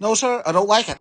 No, sir, I don't like it.